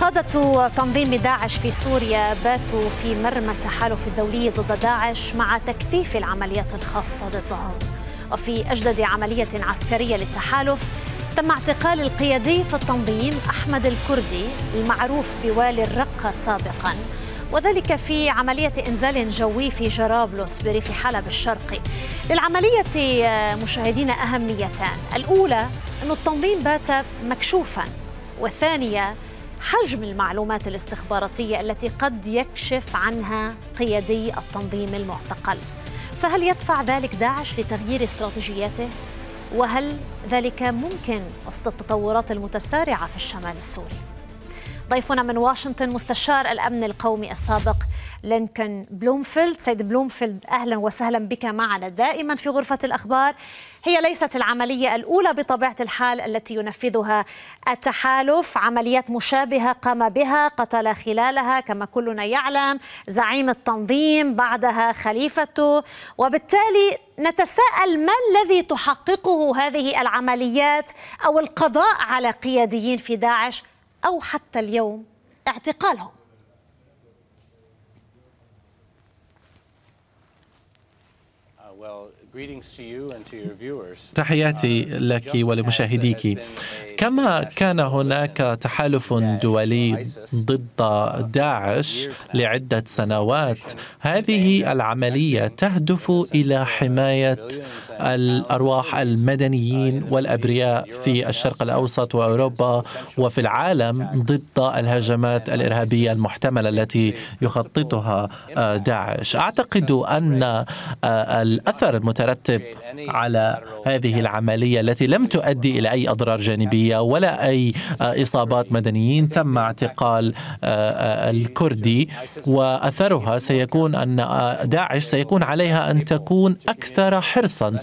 قادة تنظيم داعش في سوريا باتوا في مرمى التحالف الدولي ضد داعش مع تكثيف العمليات الخاصة ضدهم. وفي أحدث عملية عسكرية للتحالف تم اعتقال القيادي في التنظيم أحمد الكردي المعروف بوالي الرقة سابقاً وذلك في عملية إنزال جوي في جرابلس بريف حلب الشرقي. للعملية مشاهدين أهميتان. الأولى أن التنظيم بات مكشوفا والثانية حجم المعلومات الاستخباراتية التي قد يكشف عنها قيادي التنظيم المعتقل فهل يدفع ذلك داعش لتغيير استراتيجياته؟ وهل ذلك ممكن وسط التطورات المتسارعة في الشمال السوري؟ ضيفنا من واشنطن مستشار الأمن القومي السابق لينكن بلومفيلد. سيد بلومفيلد أهلا وسهلا بك معنا دائما في غرفة الأخبار. هي ليست العملية الأولى بطبيعة الحال التي ينفذها التحالف. عمليات مشابهة قام بها قتل خلالها كما كلنا يعلم زعيم التنظيم بعدها خليفته. وبالتالي نتساءل ما الذي تحققه هذه العمليات أو القضاء على قياديين في داعش أو حتى اليوم؟ اعتقالهم. تحياتي لك ولمشاهديك. كما كان هناك تحالف دولي ضد داعش لعدة سنوات هذه العملية تهدف إلى حماية الأرواح المدنيين والأبرياء في الشرق الأوسط وأوروبا وفي العالم ضد الهجمات الإرهابية المحتملة التي يخططها داعش. أعتقد أن الأثر المترتب على هذه العملية التي لم تؤدي إلى أي أضرار جانبيه ولا أي إصابات مدنيين تم اعتقال الكردي. وأثرها سيكون أن داعش سيكون عليها أن تكون أكثر حرصا.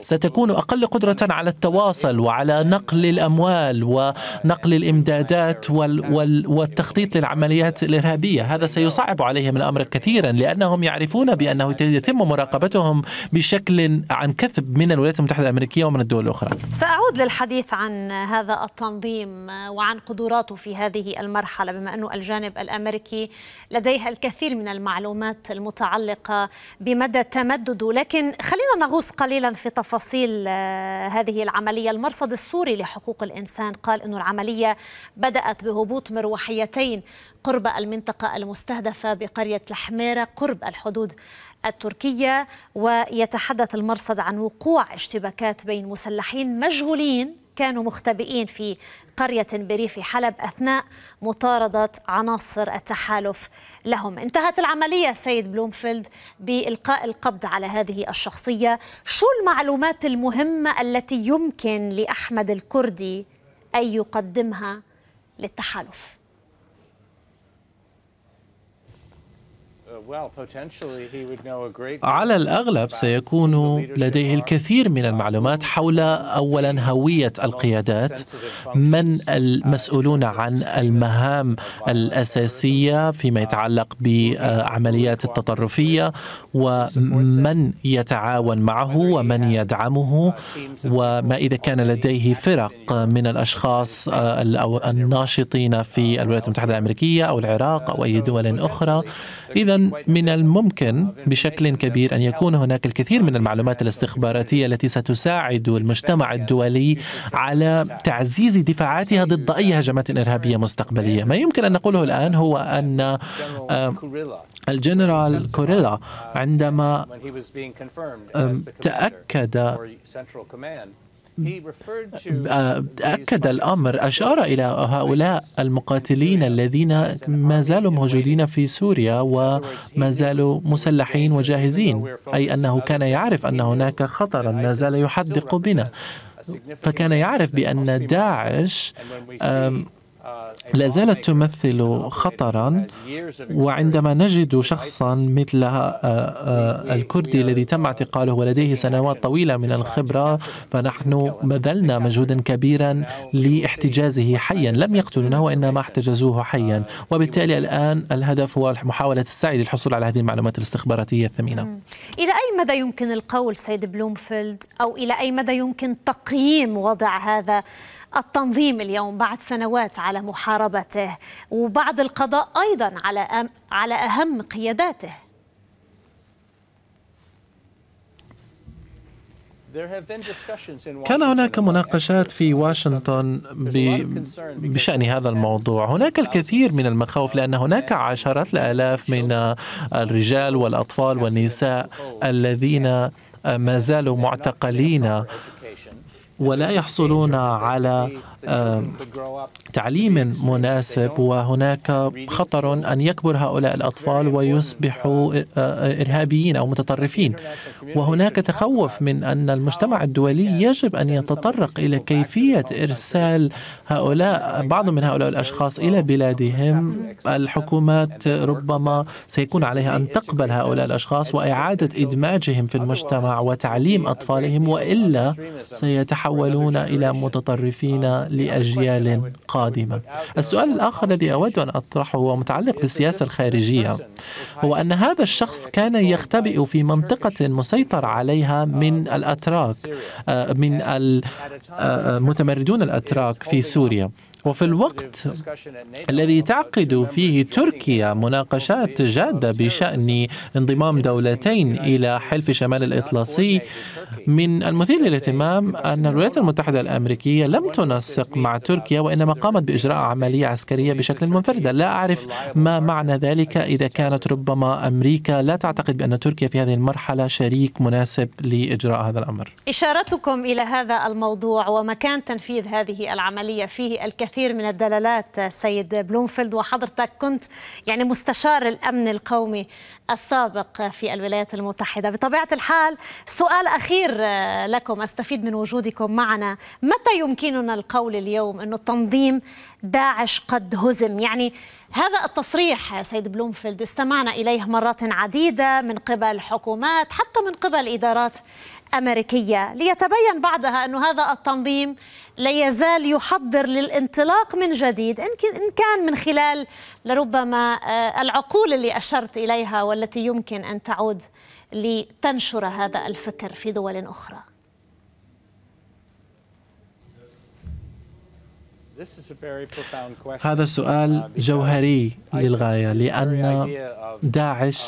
ستكون أقل قدرة على التواصل وعلى نقل الأموال ونقل الإمدادات والتخطيط للعمليات الإرهابية. هذا سيصعب عليهم الأمر كثيرا لأنهم يعرفون بأنه يتم مراقبتهم بشكل عن كثب من الولايات المتحدة الأمريكية ومن الدول الأخرى. سأعود للحديث عن هذا التنظيم وعن قدراته في هذه المرحلة بما أنه الجانب الأمريكي لديه الكثير من المعلومات المتعلقة بمدى تمدده، لكن خلينا نغوص قليلا في تفاصيل هذه العملية، المرصد السوري لحقوق الإنسان قال انه العملية بدأت بهبوط مروحيتين قرب المنطقة المستهدفة بقرية الحميرة قرب الحدود التركية. ويتحدث المرصد عن وقوع اشتباكات بين مسلحين مجهولين كانوا مختبئين في قرية بريف حلب أثناء مطاردة عناصر التحالف لهم انتهت العملية سيد بلومفيلد بإلقاء القبض على هذه الشخصية شو المعلومات المهمة التي يمكن لأحمد الكردي أن يقدمها للتحالف؟ على الأغلب سيكون لديه الكثير من المعلومات حول أولا هوية القيادات من المسؤولون عن المهام الأساسية فيما يتعلق بعمليات التطرفية ومن يتعاون معه ومن يدعمه وما إذا كان لديه فرق من الأشخاص الناشطين في الولايات المتحدة الأمريكية أو العراق أو أي دول أخرى. إذا من الممكن بشكل كبير أن يكون هناك الكثير من المعلومات الاستخباراتية التي ستساعد المجتمع الدولي على تعزيز دفاعاتها ضد أي هجمات إرهابية مستقبلية. ما يمكن أن نقوله الآن هو أن الجنرال كوريلا عندما تأكد أكد الأمر أشار إلى هؤلاء المقاتلين الذين ما زالوا موجودين في سوريا وما زالوا مسلحين وجاهزين. أي أنه كان يعرف أن هناك خطرا ما زال يحدق بنا. فكان يعرف بأن داعش لا زالت تمثل خطرا وعندما نجد شخصا مثل الكردي الذي تم اعتقاله ولديه سنوات طويلة من الخبرة فنحن بذلنا مجهودا كبيرا لاحتجازه حيا. لم يقتلونه وإنما احتجزوه حيا. وبالتالي الآن الهدف هو محاولة السعي للحصول على هذه المعلومات الاستخباراتية الثمينة. إلى أي مدى يمكن القول سيد بلومفيلد؟ أو إلى أي مدى يمكن تقييم وضع هذا التنظيم اليوم بعد سنوات على محاربته وبعد القضاء أيضا على على أهم قياداته. كان هناك مناقشات في واشنطن بشأن هذا الموضوع. هناك الكثير من المخاوف لأن هناك عشرات الآلاف من الرجال والأطفال والنساء الذين ما زالوا معتقلين ولا يحصلون على تعليم مناسب وهناك خطر أن يكبر هؤلاء الأطفال ويصبحوا إرهابيين أو متطرفين. وهناك تخوف من أن المجتمع الدولي يجب أن يتطرق إلى كيفية إرسال هؤلاء بعض من هؤلاء الأشخاص إلى بلادهم. الحكومات ربما سيكون عليها أن تقبل هؤلاء الأشخاص وإعادة إدماجهم في المجتمع وتعليم أطفالهم وإلا سيتحولون إلى متطرفين لأجيال قادمة. السؤال الآخر الذي أود أن أطرحه هو متعلق بالسياسة الخارجية. هو أن هذا الشخص كان يختبئ في منطقة مسيطر عليها من الأتراك آه، من المتمردون الأتراك في سوريا. وفي الوقت الذي تعقد فيه تركيا مناقشات جادة بشأن انضمام دولتين إلى حلف شمال الإطلسي من المثير للاهتمام أن الولايات المتحدة الأمريكية لم تنسق مع تركيا وإنما قامت بإجراء عملية عسكرية بشكل منفرد. لا أعرف ما معنى ذلك إذا كانت ربما أمريكا لا تعتقد بأن تركيا في هذه المرحلة شريك مناسب لإجراء هذا الأمر. إشارتكم إلى هذا الموضوع ومكان تنفيذ هذه العملية فيه الكثير من الدلالات سيد بلومفيلد وحضرتك كنت يعني مستشار الأمن القومي السابق في الولايات المتحدة. بطبيعة الحال سؤال أخير لكم أستفيد من وجودكم معنا. متى يمكننا القول اليوم أن تنظيم داعش قد هزم؟ يعني هذا التصريح سيد بلومفيلد استمعنا إليه مرات عديدة من قبل حكومات حتى من قبل إدارات أمريكية ليتبين بعدها أن هذا التنظيم لا يزال يحضر للانطلاق من جديد. إن كان من خلال لربما آه، العقول اللي أشرت إليها والتي يمكن أن تعود لتنشر هذا الفكر في دول أخرى. هذا سؤال جوهري للغاية لأن داعش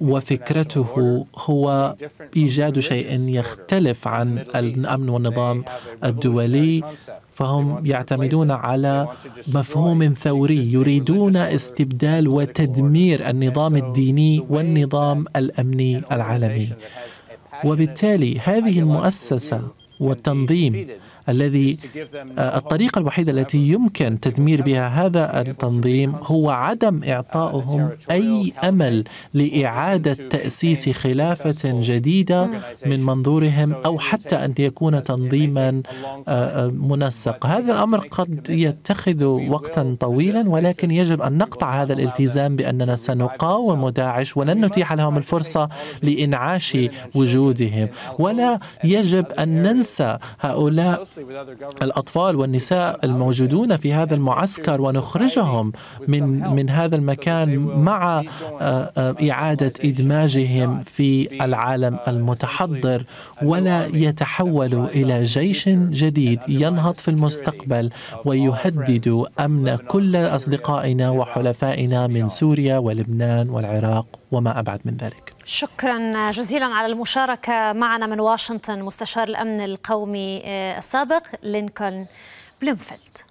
وفكرته هو إيجاد شيء يختلف عن الأمن والنظام الدولي فهم يعتمدون على مفهوم ثوري يريدون استبدال وتدمير النظام الديني والنظام الأمني العالمي. وبالتالي هذه المؤسسة والتنظيم الذي آه، الطريقة الوحيدة التي يمكن تدمير بها هذا التنظيم هو عدم إعطائهم أي أمل لإعادة تأسيس خلافة جديدة من منظورهم أو حتى أن يكون تنظيما آه، آه، منسق. هذا الأمر قد يتخذ وقتا طويلا ولكن يجب أن نقطع هذا الالتزام بأننا سنقاوم داعش ولن نتيح لهم الفرصة لإنعاش وجودهم. ولا يجب أن ننسى هؤلاء الأطفال والنساء الموجودون في هذا المعسكر ونخرجهم من من هذا المكان مع آه، آه، إعادة إدماجهم في العالم المتحضر ولا يتحولوا إلى جيش جديد ينهض في المستقبل ويهدد أمن كل أصدقائنا وحلفائنا من سوريا ولبنان والعراق وما أبعد من ذلك. شكرا جزيلا على المشاركة معنا من واشنطن مستشار الأمن القومي آه، السابق لينكولن بلومفيلد.